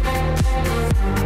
Música